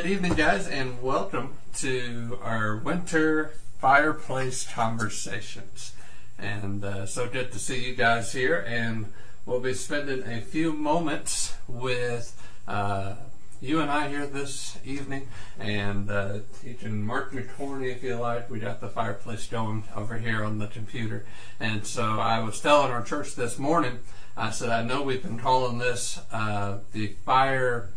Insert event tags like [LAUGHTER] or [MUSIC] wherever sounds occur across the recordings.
Good evening, guys, and welcome to our winter fireplace conversations. And uh, so good to see you guys here. And we'll be spending a few moments with uh, you and I here this evening. And uh, mark your corner if you like. We got the fireplace going over here on the computer. And so I was telling our church this morning, I said, I know we've been calling this uh, the fire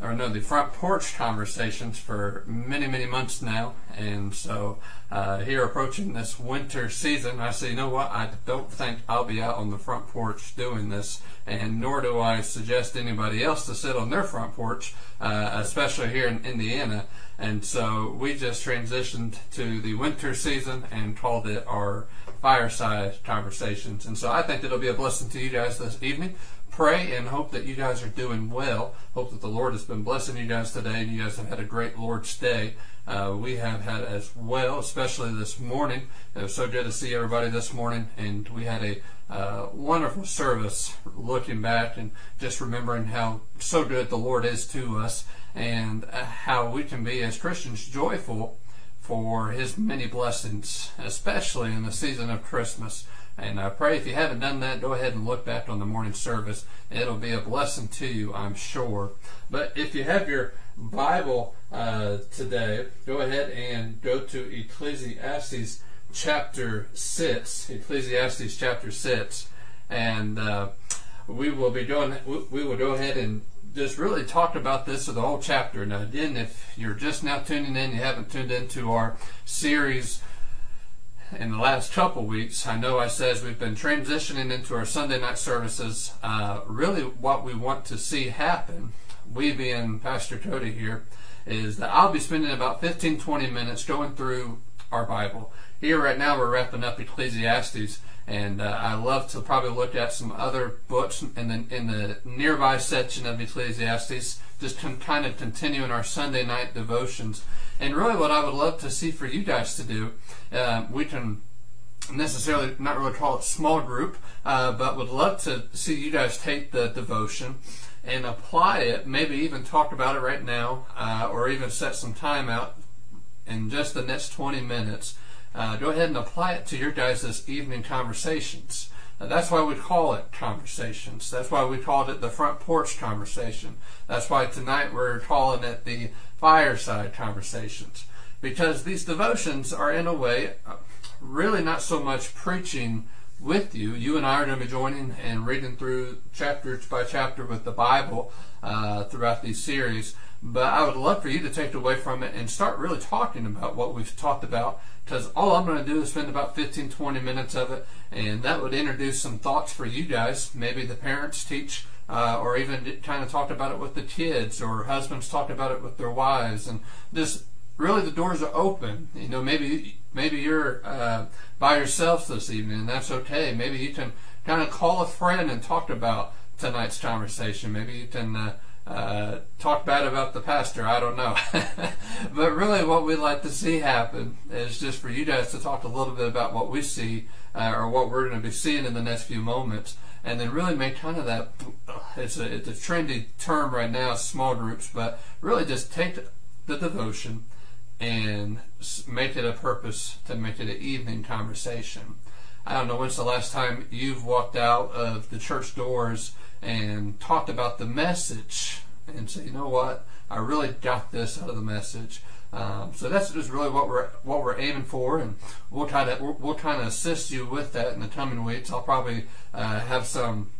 or no, the front porch conversations for many, many months now. And so uh, here approaching this winter season, I say, you know what? I don't think I'll be out on the front porch doing this, and nor do I suggest anybody else to sit on their front porch, uh, especially here in Indiana. And so we just transitioned to the winter season and called it our fireside conversations. And so I think it'll be a blessing to you guys this evening pray and hope that you guys are doing well. Hope that the Lord has been blessing you guys today and you guys have had a great Lord's Day. Uh, we have had as well, especially this morning. It was so good to see everybody this morning, and we had a uh, wonderful service looking back and just remembering how so good the Lord is to us and uh, how we can be as Christians joyful for His many blessings, especially in the season of Christmas. And I pray if you haven't done that, go ahead and look back on the morning service. It'll be a blessing to you, I'm sure. But if you have your Bible uh, today, go ahead and go to Ecclesiastes chapter 6. Ecclesiastes chapter 6. And uh, we will be going, we will go ahead and just really talk about this for the whole chapter. Now, again, if you're just now tuning in, you haven't tuned into our series in the last couple weeks, I know I says we've been transitioning into our Sunday night services. Uh, really, what we want to see happen, we being Pastor Cody here, is that I'll be spending about 15 20 minutes going through our Bible. Here, right now, we're wrapping up Ecclesiastes, and uh, I love to probably look at some other books in the, in the nearby section of Ecclesiastes, just kind of continuing our Sunday night devotions. And really, what I would love to see for you guys to do, uh, we can necessarily not really call it small group, uh, but would love to see you guys take the devotion and apply it. Maybe even talk about it right now, uh, or even set some time out in just the next 20 minutes. Uh, go ahead and apply it to your guys' evening conversations. Uh, that's why we call it conversations. That's why we called it the front porch conversation. That's why tonight we're calling it the fireside conversations. Because these devotions are, in a way, really not so much preaching with you. You and I are going to be joining and reading through chapter by chapter with the Bible uh, throughout these series. But I would love for you to take away from it and start really talking about what we've talked about because all I'm going to do is spend about 15 20 minutes of it, and that would introduce some thoughts for you guys. Maybe the parents teach, uh, or even kind of talk about it with the kids, or husbands talk about it with their wives, and this really the doors are open. You know, maybe maybe you're uh, by yourself this evening, and that's okay. Maybe you can kind of call a friend and talk about tonight's conversation. Maybe you can. Uh, uh, talk bad about the pastor. I don't know. [LAUGHS] but really, what we'd like to see happen is just for you guys to talk a little bit about what we see uh, or what we're going to be seeing in the next few moments. And then really make kind of that, it's a, it's a trendy term right now, small groups, but really just take the devotion and make it a purpose to make it an evening conversation. I don't know when's the last time you've walked out of the church doors and talked about the message and say, you know what, I really got this out of the message. Um, so that's just really what we're what we're aiming for, and we'll try we'll, we'll kind of assist you with that in the coming weeks. I'll probably uh, have some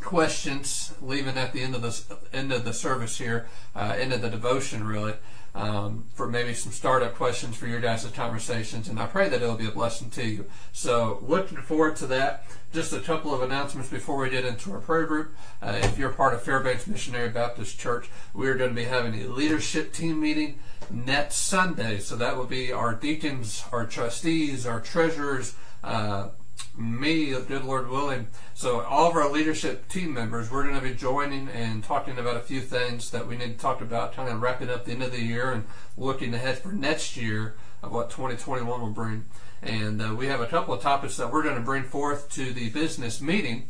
questions leaving at the end of the end of the service here, uh, end of the devotion really um, for maybe some startup questions for your guys' conversations, and I pray that it'll be a blessing to you. So, looking forward to that. Just a couple of announcements before we get into our prayer group. Uh, if you're part of Fairbanks Missionary Baptist Church, we are going to be having a leadership team meeting next Sunday. So, that will be our deacons, our trustees, our treasurers, uh, me, good Lord willing. So all of our leadership team members, we're going to be joining and talking about a few things that we need to talk about, kind of wrapping up the end of the year and looking ahead for next year of what 2021 will bring. And uh, we have a couple of topics that we're going to bring forth to the business meeting.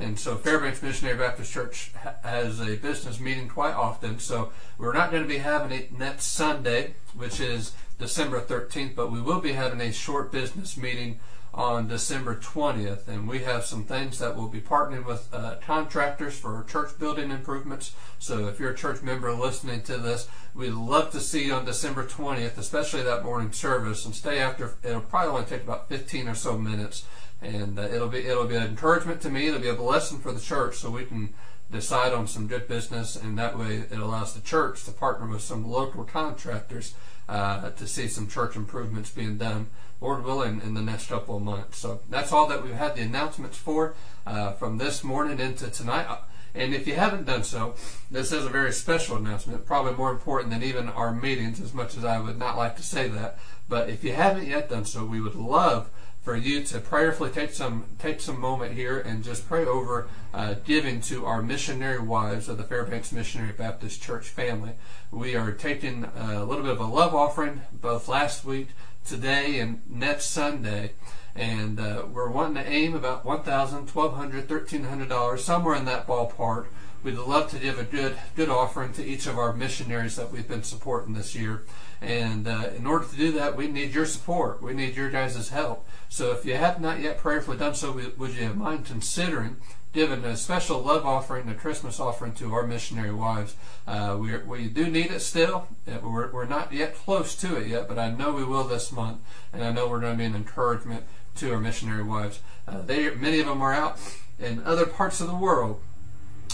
And so Fairbanks Missionary Baptist Church has a business meeting quite often. So we're not going to be having it next Sunday, which is December 13th, but we will be having a short business meeting on December 20th, and we have some things that we'll be partnering with uh, contractors for church building improvements. So if you're a church member listening to this, we'd love to see you on December 20th, especially that morning service, and stay after. It'll probably only take about 15 or so minutes, and uh, it'll be it'll be an encouragement to me. It'll be a blessing for the church, so we can decide on some good business, and that way it allows the church to partner with some local contractors uh, to see some church improvements being done, Lord willing, in the next couple of months. So that's all that we've had the announcements for uh, from this morning into tonight. And if you haven't done so, this is a very special announcement, probably more important than even our meetings, as much as I would not like to say that. But if you haven't yet done so, we would love for you to prayerfully take some take some moment here and just pray over uh, giving to our missionary wives of the Fairbanks Missionary Baptist Church family. We are taking a little bit of a love offering both last week, today, and next Sunday. And uh, we're wanting to aim about $1,000, $1,200, $1,300, somewhere in that ballpark. We'd love to give a good good offering to each of our missionaries that we've been supporting this year. And uh, in order to do that, we need your support. We need your guys' help. So if you have not yet prayerfully done so, would you mind considering giving a special love offering, a Christmas offering to our missionary wives? Uh, we, we do need it still. We're, we're not yet close to it yet, but I know we will this month. And I know we're going to be an encouragement to our missionary wives. Uh, they, many of them are out in other parts of the world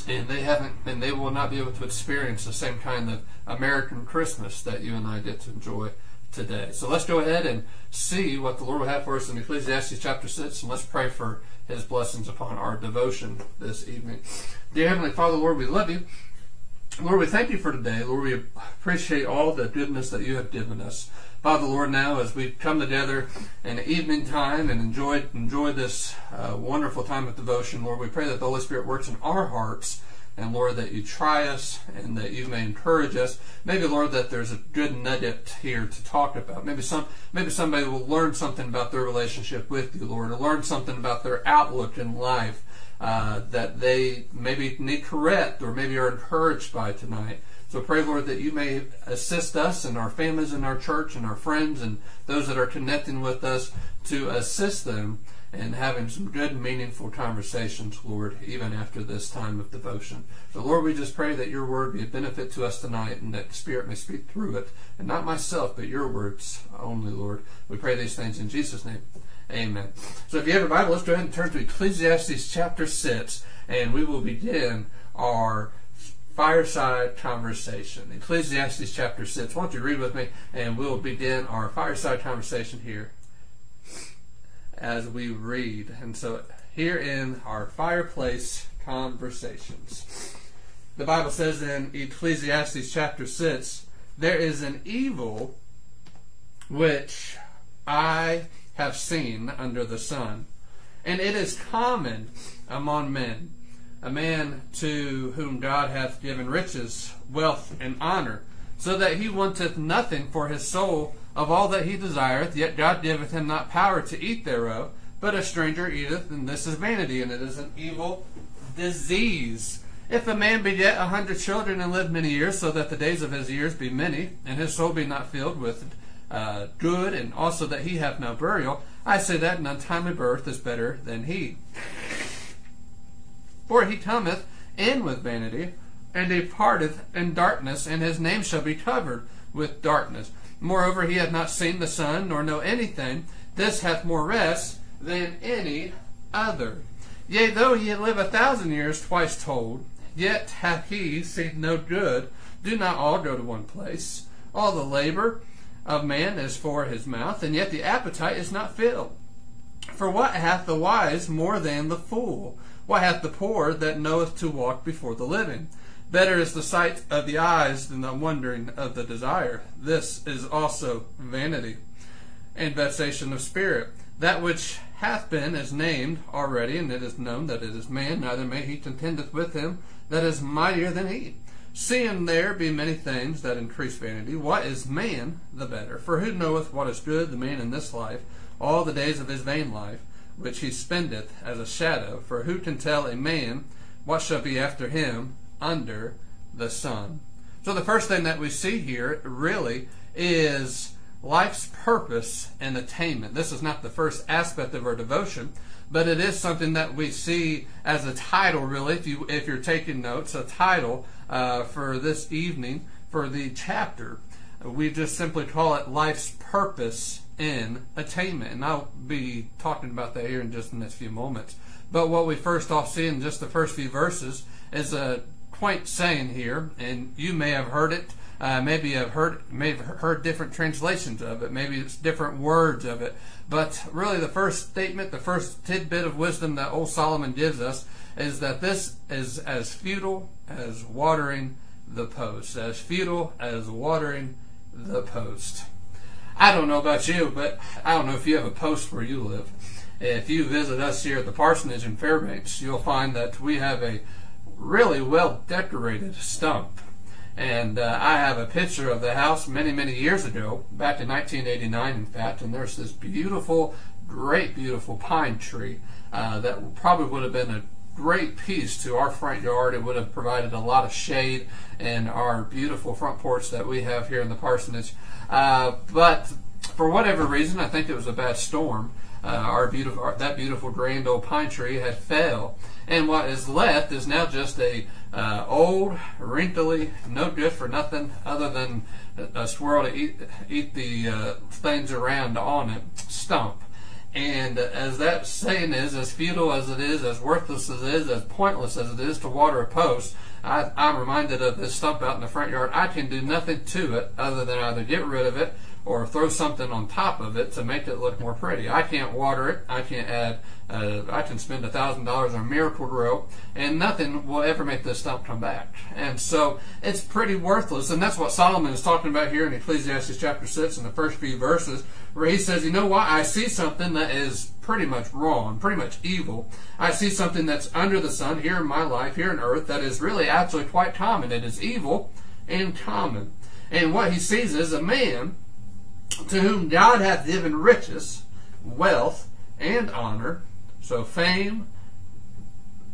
and they haven't and they will not be able to experience the same kind of American Christmas that you and I get to enjoy today. So let's go ahead and see what the Lord will have for us in Ecclesiastes chapter 6, and let's pray for his blessings upon our devotion this evening. Dear Heavenly Father, Lord, we love you. Lord, we thank you for today. Lord, we appreciate all the goodness that you have given us. Father, Lord, now as we come together in evening time and enjoy enjoy this uh, wonderful time of devotion, Lord, we pray that the Holy Spirit works in our hearts and Lord, that you try us and that you may encourage us. Maybe, Lord, that there's a good nugget here to talk about. Maybe some, maybe somebody will learn something about their relationship with you, Lord, or learn something about their outlook in life uh, that they maybe need correct or maybe are encouraged by tonight. So pray, Lord, that you may assist us and our families and our church and our friends and those that are connecting with us to assist them and having some good, meaningful conversations, Lord, even after this time of devotion. So, Lord, we just pray that your word be a benefit to us tonight and that the Spirit may speak through it, and not myself, but your words only, Lord. We pray these things in Jesus' name. Amen. So, if you have a Bible, let's go ahead and turn to Ecclesiastes chapter 6, and we will begin our fireside conversation. Ecclesiastes chapter 6. Why don't you read with me, and we'll begin our fireside conversation here as we read. And so, here in our fireplace conversations, the Bible says in Ecclesiastes chapter 6 there is an evil which I have seen under the sun, and it is common among men. A man to whom God hath given riches, wealth, and honor, so that he wanteth nothing for his soul of all that he desireth, yet God giveth him not power to eat thereof, but a stranger eateth, and this is vanity, and it is an evil disease. If a man beget a hundred children and live many years, so that the days of his years be many, and his soul be not filled with uh, good, and also that he have no burial, I say that an untimely birth is better than he. For he cometh in with vanity, and departeth in darkness, and his name shall be covered with darkness. Moreover, he hath not seen the sun, nor know anything. This hath more rest than any other. Yea, though he live a thousand years, twice told, yet hath he seen no good. Do not all go to one place. All the labor of man is for his mouth, and yet the appetite is not filled. For what hath the wise more than the fool? What hath the poor that knoweth to walk before the living? Better is the sight of the eyes than the wondering of the desire. This is also vanity and vexation of spirit. That which hath been is named already, and it is known that it is man, neither may he contendeth with him that is mightier than he. Seeing there be many things that increase vanity, what is man the better? For who knoweth what is good, the man in this life, all the days of his vain life? Which he spendeth as a shadow. For who can tell a man what shall be after him under the sun? So the first thing that we see here really is life's purpose and attainment. This is not the first aspect of our devotion, but it is something that we see as a title, really, if you if you're taking notes, a title uh, for this evening for the chapter. We just simply call it life's purpose in attainment, and I'll be talking about that here in just the next few moments. But what we first off see in just the first few verses is a quaint saying here, and you may have heard it. Uh, maybe have heard may have heard different translations of it. Maybe it's different words of it. But really, the first statement, the first tidbit of wisdom that old Solomon gives us is that this is as futile as watering the post, as futile as watering the post. I don't know about you, but I don't know if you have a post where you live. If you visit us here at the parsonage in Fairbanks, you'll find that we have a really well decorated stump. And uh, I have a picture of the house many, many years ago, back in 1989, in fact, and there's this beautiful, great, beautiful pine tree uh, that probably would have been a great piece to our front yard. It would have provided a lot of shade in our beautiful front porch that we have here in the parsonage. Uh, but for whatever reason, I think it was a bad storm. Uh, our beautiful, our, that beautiful grand old pine tree had fell, and what is left is now just a uh, old, wrinkly, no good for nothing other than a squirrel to eat eat the uh, things around on it stump. And as that saying is, as futile as it is, as worthless as it is, as pointless as it is to water a post, I, I'm reminded of this stump out in the front yard. I can do nothing to it other than either get rid of it or throw something on top of it to make it look more pretty. I can't water it. I can't add. Uh, I can spend a thousand dollars on Miracle-Gro, and nothing will ever make this stump come back. And so it's pretty worthless. And that's what Solomon is talking about here in Ecclesiastes chapter six in the first few verses, where he says, "You know what? I see something that is pretty much wrong, pretty much evil. I see something that's under the sun here in my life, here on earth, that is really actually quite common. It is evil and common." And what he sees is a man to whom God hath given riches, wealth, and honor, so fame,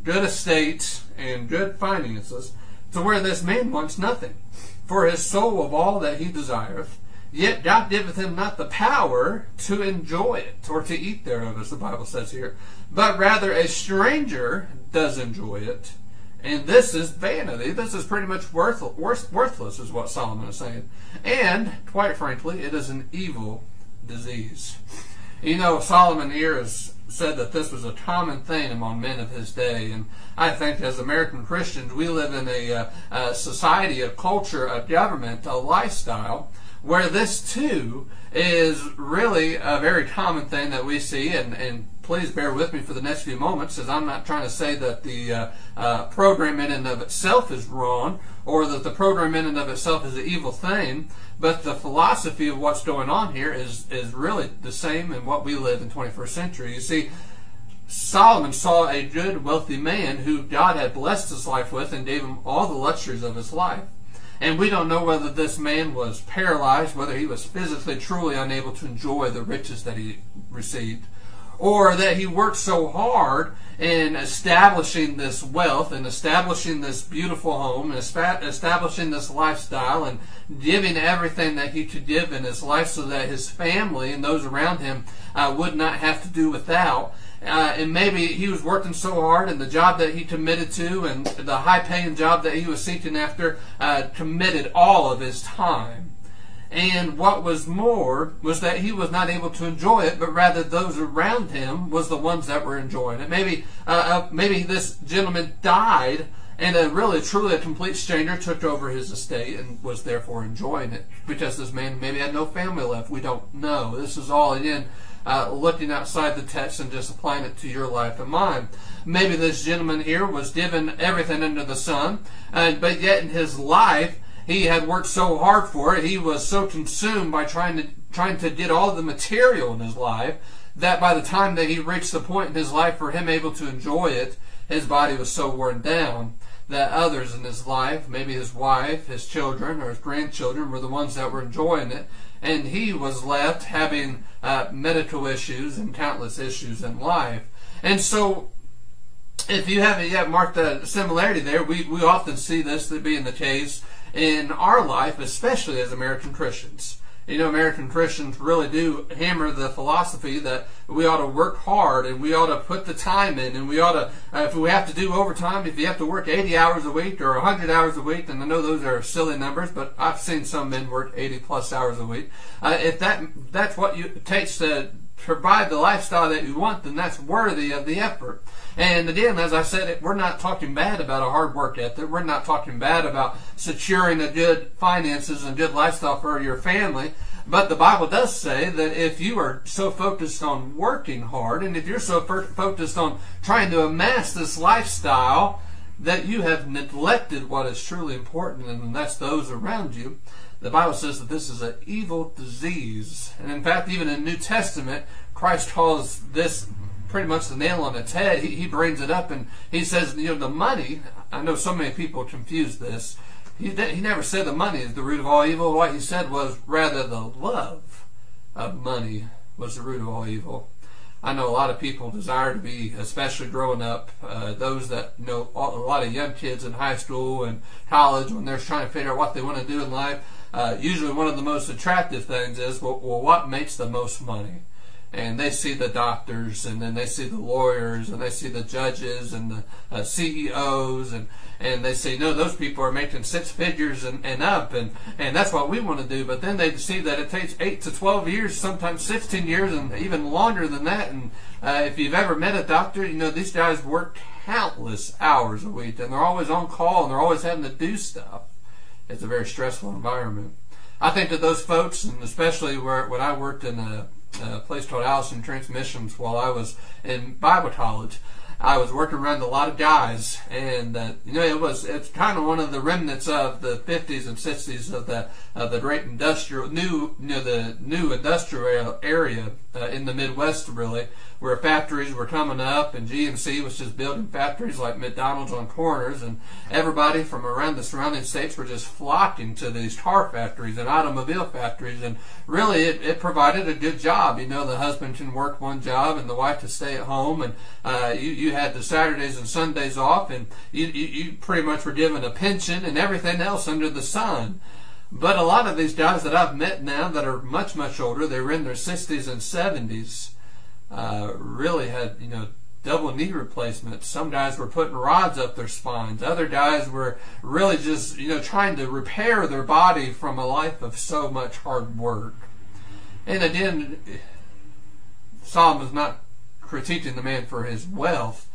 good estates, and good finances, to where this man wants nothing, for his soul of all that he desireth. Yet God giveth him not the power to enjoy it, or to eat thereof, as the Bible says here, but rather a stranger does enjoy it. And this is vanity. This is pretty much worthless, worthless, is what Solomon is saying. And, quite frankly, it is an evil disease. You know, Solomon here has said that this was a common thing among men of his day. And I think as American Christians, we live in a, uh, a society, a culture, a government, a lifestyle where this too is really a very common thing that we see and, and please bear with me for the next few moments, as I'm not trying to say that the uh, uh, program in and of itself is wrong, or that the program in and of itself is an evil thing, but the philosophy of what's going on here is, is really the same in what we live in 21st century. You see, Solomon saw a good, wealthy man who God had blessed his life with and gave him all the luxuries of his life. And we don't know whether this man was paralyzed, whether he was physically truly unable to enjoy the riches that he received or that he worked so hard in establishing this wealth and establishing this beautiful home and establishing this lifestyle and giving everything that he could give in his life so that his family and those around him uh, would not have to do without. Uh, and maybe he was working so hard and the job that he committed to and the high paying job that he was seeking after uh, committed all of his time and what was more was that he was not able to enjoy it, but rather those around him was the ones that were enjoying it. Maybe, uh, uh, maybe this gentleman died, and a really, truly, a complete stranger took over his estate and was therefore enjoying it because this man maybe had no family left. We don't know. This is all again. Uh, looking outside the text and just applying it to your life and mine. Maybe this gentleman here was given everything under the sun, uh, but yet in his life he had worked so hard for it. He was so consumed by trying to trying to get all the material in his life that by the time that he reached the point in his life for him able to enjoy it, his body was so worn down that others in his life, maybe his wife, his children, or his grandchildren, were the ones that were enjoying it, and he was left having uh, medical issues and countless issues in life. And so, if you haven't yet marked the similarity there, we, we often see this to being the case in our life, especially as American Christians you know, American Christians really do hammer the philosophy that we ought to work hard and we ought to put the time in and we ought to, uh, if we have to do overtime, if you have to work 80 hours a week or 100 hours a week, and I know those are silly numbers, but I've seen some men work 80 plus hours a week. Uh, if that that's what you, it takes to provide the lifestyle that you want, then that's worthy of the effort. And again, as I said, we're not talking bad about a hard work ethic. We're not talking bad about securing a good finances and good lifestyle for your family. But the Bible does say that if you are so focused on working hard and if you're so focused on trying to amass this lifestyle that you have neglected what is truly important, and that's those around you, the Bible says that this is an evil disease. And in fact, even in the New Testament, Christ calls this pretty much the nail on its head. He, he brings it up and he says, you know, the money, I know so many people confuse this. He, he never said the money is the root of all evil. What he said was rather the love of money was the root of all evil. I know a lot of people desire to be, especially growing up, uh, those that know a lot of young kids in high school and college when they're trying to figure out what they want to do in life. Uh, usually, one of the most attractive things is, well, well, what makes the most money? and they see the doctors and then they see the lawyers and they see the judges and the uh, CEOs and and they say no those people are making six figures and, and up and and that's what we want to do. But then they see that it takes 8 to 12 years sometimes 16 years and even longer than that. And uh, if you've ever met a doctor you know these guys work countless hours a week and they're always on call and they're always having to do stuff it's a very stressful environment I think that those folks and especially where when I worked in a a place called Allison Transmissions while I was in Bible college. I was working around a lot of guys, and uh, you know it was it's kind of one of the remnants of the 50s and 60s of the of the great industrial new you know the new industrial area uh, in the Midwest really where factories were coming up and GMC was just building factories like McDonald's on corners and everybody from around the surrounding states were just flocking to these car factories and automobile factories and really it, it provided a good job. You know, the husband can work one job and the wife to stay at home and uh, you, you had the Saturdays and Sundays off and you, you, you pretty much were given a pension and everything else under the sun. But a lot of these guys that I've met now that are much, much older, they were in their 60s and 70s, uh, really had, you know, double knee replacements. Some guys were putting rods up their spines. Other guys were really just, you know, trying to repair their body from a life of so much hard work. And again, Psalm is not critiquing the man for his wealth,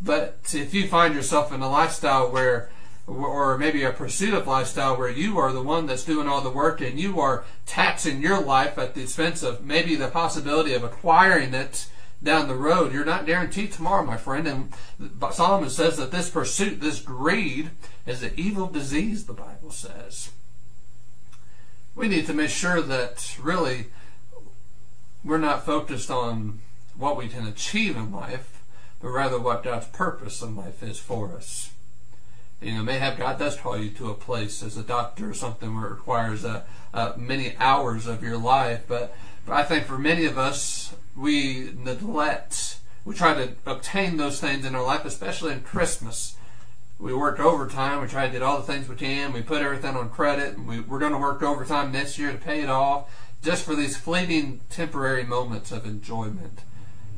but if you find yourself in a lifestyle where or maybe a pursuit of lifestyle where you are the one that's doing all the work and you are taxing your life at the expense of maybe the possibility of acquiring it down the road. You're not guaranteed tomorrow, my friend. And Solomon says that this pursuit, this greed, is an evil disease, the Bible says. We need to make sure that really we're not focused on what we can achieve in life, but rather what God's purpose in life is for us. You know, mayhap God does call you to a place as a doctor or something where it requires uh, uh, many hours of your life, but, but I think for many of us, we neglect, we try to obtain those things in our life, especially in Christmas. We work overtime, we try to get all the things we can, we put everything on credit, and we, we're going to work overtime next year to pay it off just for these fleeting temporary moments of enjoyment.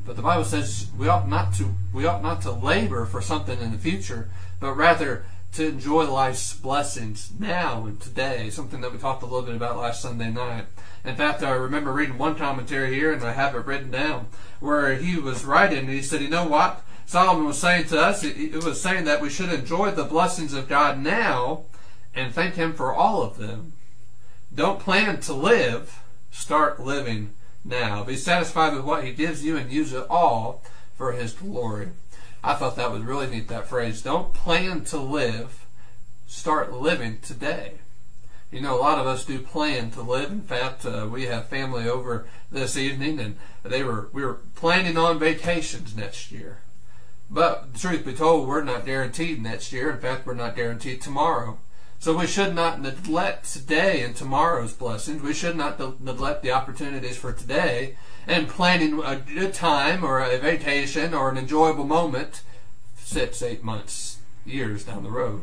But the Bible says we ought not to we ought not to labor for something in the future, but rather to enjoy life's blessings now and today, something that we talked a little bit about last Sunday night. In fact, I remember reading one commentary here, and I have it written down, where he was writing, and he said, You know what? Solomon was saying to us, it was saying that we should enjoy the blessings of God now and thank Him for all of them. Don't plan to live, start living now. Be satisfied with what He gives you and use it all for His glory. I thought that was really neat, that phrase. Don't plan to live, start living today. You know, a lot of us do plan to live. In fact, uh, we have family over this evening, and they were we were planning on vacations next year. But truth be told, we're not guaranteed next year. In fact, we're not guaranteed tomorrow. So we should not neglect today and tomorrow's blessings. We should not neglect the opportunities for today and planning a good time or a vacation or an enjoyable moment six, eight months, years down the road.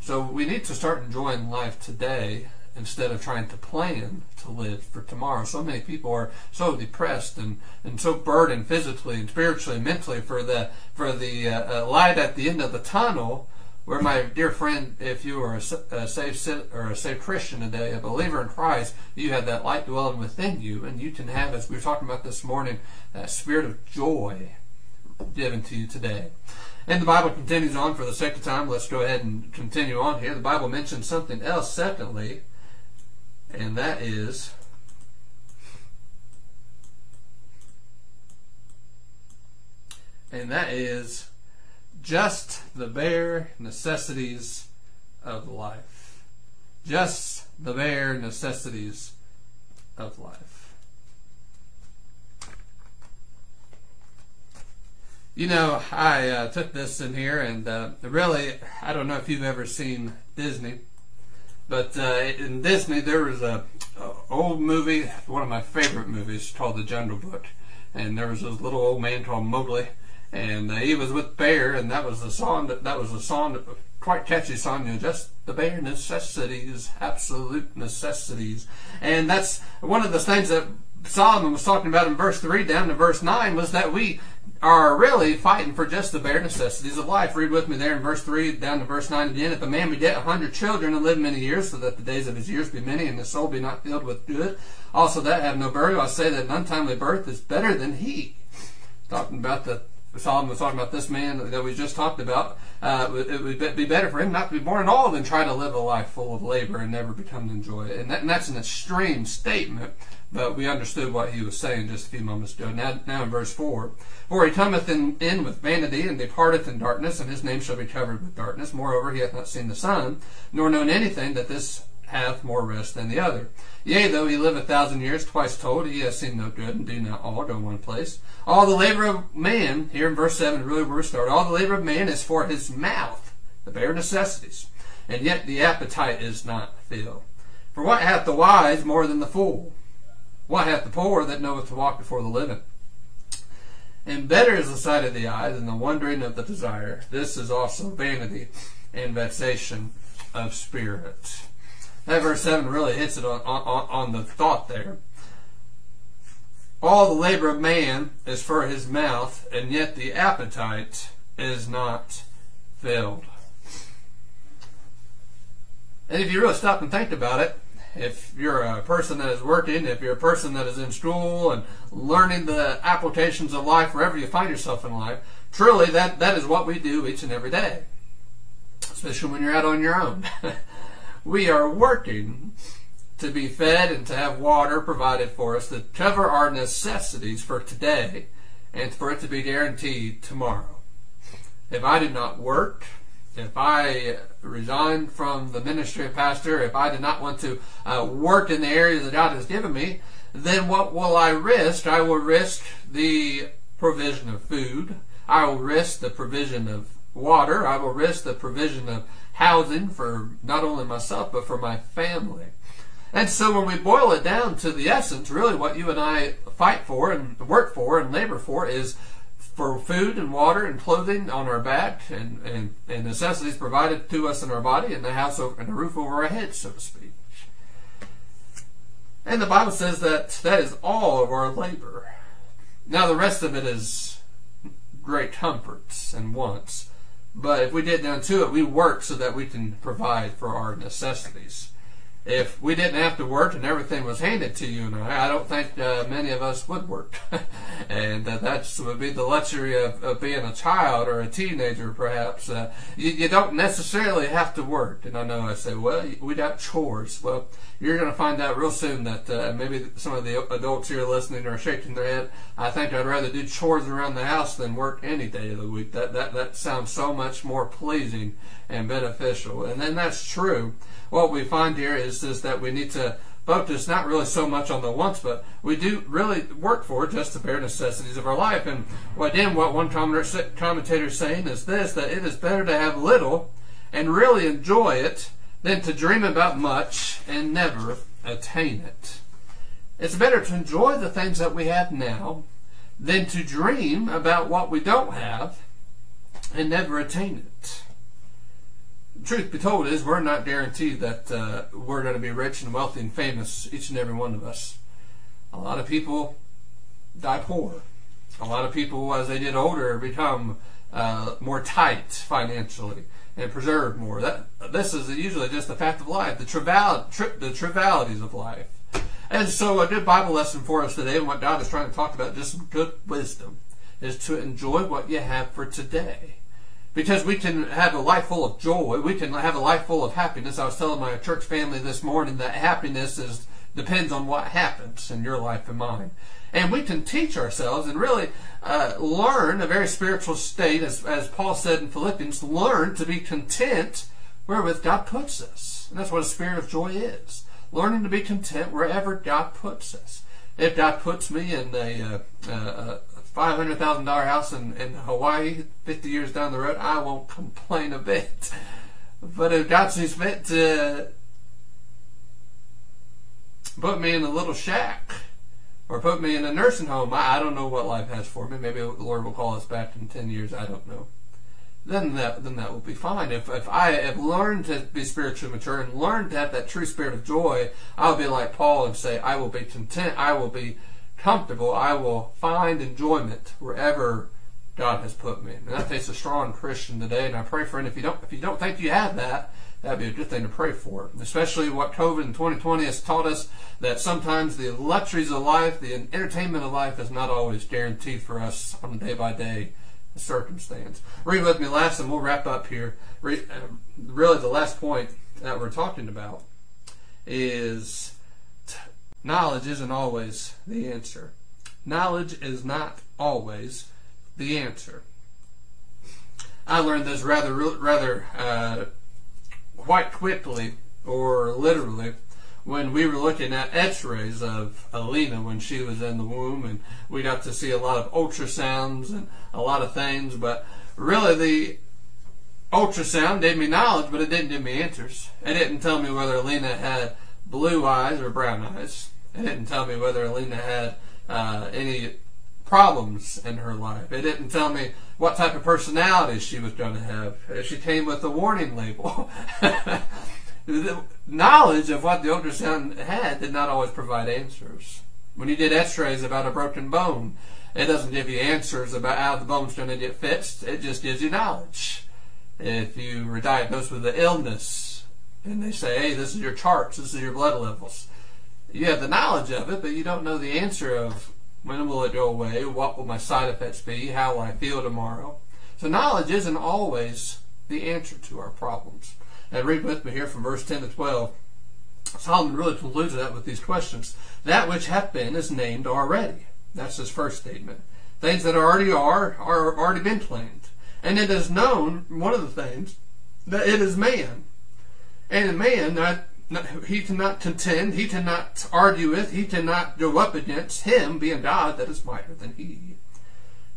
So we need to start enjoying life today instead of trying to plan to live for tomorrow. So many people are so depressed and, and so burdened physically and spiritually and mentally for the for the uh, uh, light at the end of the tunnel where my dear friend, if you are a, a saved or a saved Christian today, a believer in Christ, you have that light dwelling within you, and you can have, as we were talking about this morning, that spirit of joy given to you today. And the Bible continues on for the sake of time. Let's go ahead and continue on here. The Bible mentions something else, secondly, and that is and that is just the bare necessities of life. Just the bare necessities of life. You know, I uh, took this in here, and uh, really, I don't know if you've ever seen Disney, but uh, in Disney there was a, a, old movie, one of my favorite movies, called The Jungle Book, and there was this little old man called Mowgli, and uh, he was with Bear, and that was the song. That, that was a song, that, quite catchy song. You know, just the bare necessities, absolute necessities, and that's one of the things that Solomon was talking about in verse three down to verse nine was that we are really fighting for just the bare necessities of life. Read with me there in verse 3 down to verse 9 again. If a man beget a hundred children and live many years, so that the days of his years be many, and his soul be not filled with good, also that have no burial, I say that an untimely birth is better than he. Talking about the Solomon was talking about this man that we just talked about. Uh, it would be better for him not to be born at all than try to live a life full of labor and never become to enjoy it. And, that, and that's an extreme statement, but we understood what he was saying just a few moments ago. Now, now in verse 4 For he cometh in, in with vanity and departeth in darkness, and his name shall be covered with darkness. Moreover, he hath not seen the sun, nor known anything that this hath more rest than the other. Yea, though he live a thousand years, twice told, he hath seen no good, and do not all go one place. All the labor of man, here in verse 7, really where we start, all the labor of man is for his mouth, the bare necessities, and yet the appetite is not filled. For what hath the wise more than the fool? What hath the poor that knoweth to walk before the living? And better is the sight of the eye than the wondering of the desire. This is also vanity and vexation of spirit. That verse 7 really hits it on, on, on the thought there. All the labor of man is for his mouth, and yet the appetite is not filled. And if you really stop and think about it, if you're a person that is working, if you're a person that is in school and learning the applications of life wherever you find yourself in life, truly that, that is what we do each and every day. Especially when you're out on your own. [LAUGHS] we are working to be fed and to have water provided for us to cover our necessities for today and for it to be guaranteed tomorrow. If I did not work, if I resigned from the ministry of pastor, if I did not want to uh, work in the areas that God has given me, then what will I risk? I will risk the provision of food. I will risk the provision of water. I will risk the provision of housing for not only myself, but for my family. And so when we boil it down to the essence, really what you and I fight for and work for and labor for is for food and water and clothing on our back and, and, and necessities provided to us in our body and the house over, and the roof over our heads, so to speak. And the Bible says that that is all of our labor. Now the rest of it is great comforts and wants. But if we get down to it, we work so that we can provide for our necessities. If we didn't have to work and everything was handed to you and I, I don't think uh, many of us would work. [LAUGHS] and uh, that would be the luxury of, of, being a child or a teenager, perhaps. Uh, you, you, don't necessarily have to work. And I know I say, well, we got chores. Well, you're going to find out real soon that uh, maybe some of the adults here listening are shaking their head. I think I'd rather do chores around the house than work any day of the week. That, that, that sounds so much more pleasing and beneficial. And then that's true what we find here is, is that we need to focus not really so much on the wants, but we do really work for just the bare necessities of our life. And again, what one commentator is saying is this: that it is better to have little and really enjoy it than to dream about much and never attain it. It's better to enjoy the things that we have now than to dream about what we don't have and never attain it. Truth be told is we're not guaranteed that uh, we're going to be rich and wealthy and famous, each and every one of us. A lot of people die poor. A lot of people, as they get older, become uh, more tight financially and preserve more. That this is usually just the fact of life, the trivial, tri- the trivialities of life. And so, a good Bible lesson for us today, and what God is trying to talk about, just some good wisdom, is to enjoy what you have for today. Because we can have a life full of joy, we can have a life full of happiness. I was telling my church family this morning that happiness is depends on what happens in your life and mine. And we can teach ourselves and really uh, learn a very spiritual state, as, as Paul said in Philippians, learn to be content wherewith God puts us. And that's what a spirit of joy is learning to be content wherever God puts us. If God puts me in a, uh, a $500,000 house in, in Hawaii 50 years down the road, I won't complain a bit. But if God sees fit to put me in a little shack or put me in a nursing home, I, I don't know what life has for me. Maybe the Lord will call us back in 10 years. I don't know then that then that will be fine. If if I have learned to be spiritually mature and learned to have that true spirit of joy, I'll be like Paul and say, I will be content, I will be comfortable, I will find enjoyment wherever God has put me. And that takes a strong Christian today, and I pray for it. If you don't if you don't think you have that, that'd be a good thing to pray for. Especially what COVID in 2020 has taught us that sometimes the luxuries of life, the entertainment of life is not always guaranteed for us on a day by day circumstance. Read with me last, and we'll wrap up here. Re, uh, really, the last point that we're talking about is knowledge isn't always the answer. Knowledge is not always the answer. I learned this rather, rather uh, quite quickly, or literally, when we were looking at x-rays of Alina when she was in the womb and we got to see a lot of ultrasounds and a lot of things but really the ultrasound gave me knowledge but it didn't give me answers it didn't tell me whether Alina had blue eyes or brown eyes [LAUGHS] didn't tell me whether Alina had uh, any problems in her life it didn't tell me what type of personality she was going to have she came with a warning label [LAUGHS] the knowledge of what the ultrasound had did not always provide answers. When you did x-rays about a broken bone, it doesn't give you answers about how the bone's going to get fixed. It just gives you knowledge. If you were diagnosed with an illness and they say, hey, this is your charts, this is your blood levels, you have the knowledge of it, but you don't know the answer of when will it go away, what will my side effects be, how will I feel tomorrow. So knowledge isn't always the answer to our problems. And read with me here from verse 10 to 12. Solomon really concludes that with these questions. That which hath been is named already. That's his first statement. Things that already are, are already been planned. And it is known, one of the things, that it is man. And man, not, not, he cannot contend, he cannot argue with, he cannot go up against him, being God, that is mightier than he.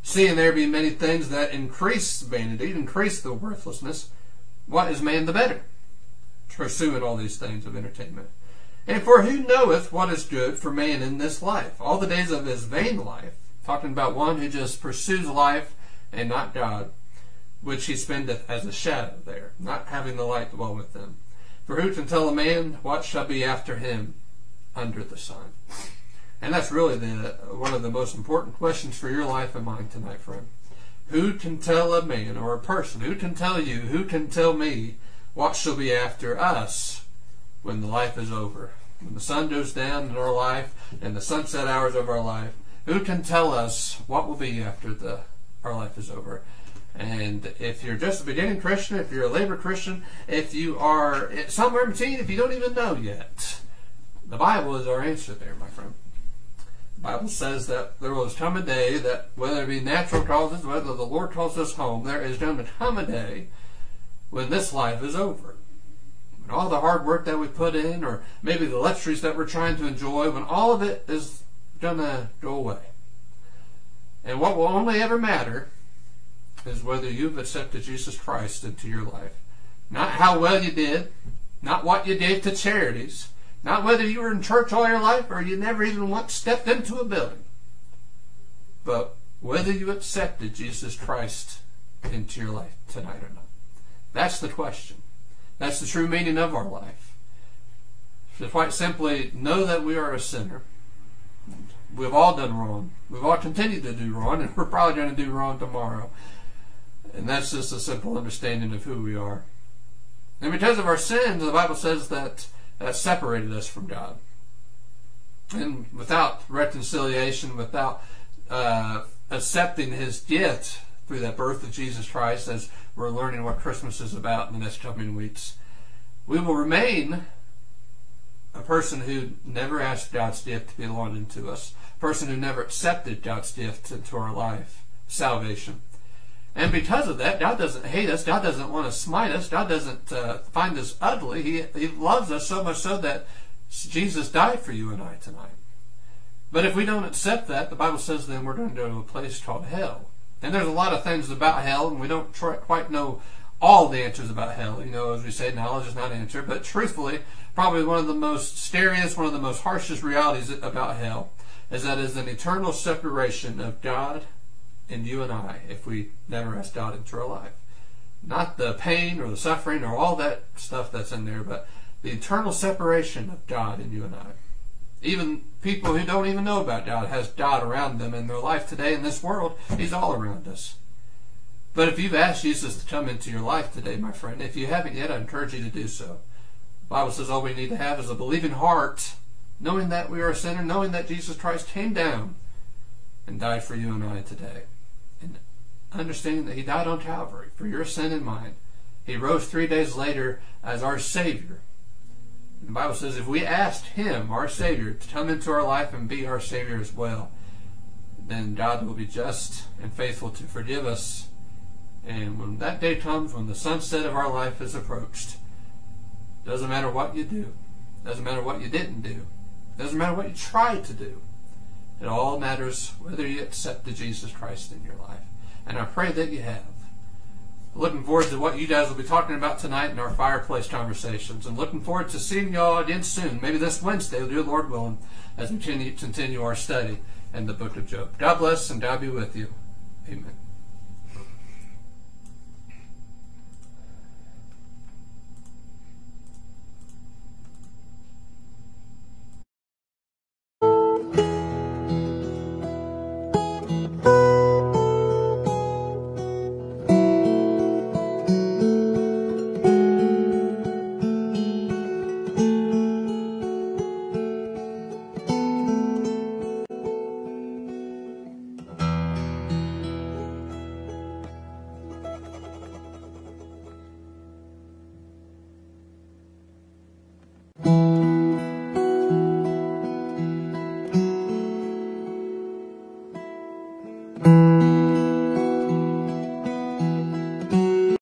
Seeing there be many things that increase vanity, increase the worthlessness, what is man the better? Pursuing all these things of entertainment. And for who knoweth what is good for man in this life? All the days of his vain life, talking about one who just pursues life and not God, which he spendeth as a shadow there, not having the light dwell with them. For who can tell a man what shall be after him under the sun? And that's really the one of the most important questions for your life and mine tonight, friend. Who can tell a man or a person? Who can tell you? Who can tell me what shall be after us when the life is over? When the sun goes down in our life and the sunset hours of our life, who can tell us what will be after the our life is over? And if you're just a beginning Christian, if you're a labor Christian, if you are somewhere in between, if you don't even know yet, the Bible is our answer there, my friend. The Bible says that there will come a day that whether it be natural causes, whether the Lord calls us home, there is going to come a day when this life is over. and all the hard work that we put in, or maybe the luxuries that we're trying to enjoy, when all of it is going to go away. And what will only ever matter is whether you've accepted Jesus Christ into your life. Not how well you did, not what you gave to charities, not whether you were in church all your life or you never even once stepped into a building, but whether you accepted Jesus Christ into your life tonight or not. That's the question. That's the true meaning of our life. To quite simply know that we are a sinner. We've all done wrong. We've all continued to do wrong, and we're probably going to do wrong tomorrow. And that's just a simple understanding of who we are. And because of our sins, the Bible says that that separated us from God. And without reconciliation, without uh, accepting His gift through that birth of Jesus Christ, as we're learning what Christmas is about in the next coming weeks, we will remain a person who never asked God's gift to be belong into us, a person who never accepted God's gift into our life, salvation. And because of that, God doesn't hate us. God doesn't want to smite us. God doesn't uh, find us ugly. He, he loves us so much so that Jesus died for you and I tonight. But if we don't accept that, the Bible says then we're going to go to a place called hell. And there's a lot of things about hell, and we don't quite know all the answers about hell. You know, as we say, knowledge is not answer. But truthfully, probably one of the most scariest, one of the most harshest realities about hell is that it is an eternal separation of God and you and I if we never ask God into our life. Not the pain or the suffering or all that stuff that's in there, but the eternal separation of God and you and I. Even people who don't even know about God has God around them in their life today in this world. He's all around us. But if you've asked Jesus to come into your life today, my friend, if you haven't yet, I encourage you to do so. The Bible says all we need to have is a believing heart, knowing that we are a sinner, knowing that Jesus Christ came down and died for you and I today understanding that He died on Calvary for your sin and mine. He rose three days later as our Savior. The Bible says if we asked Him, our Savior, to come into our life and be our Savior as well, then God will be just and faithful to forgive us. And when that day comes, when the sunset of our life is approached, doesn't matter what you do, doesn't matter what you didn't do, doesn't matter what you tried to do. It all matters whether you accepted Jesus Christ in your life and I pray that you have. Looking forward to what you guys will be talking about tonight in our fireplace conversations, and looking forward to seeing y'all again soon, maybe this Wednesday, dear Lord willing, as we continue our study in the book of Job. God bless and God be with you. Amen.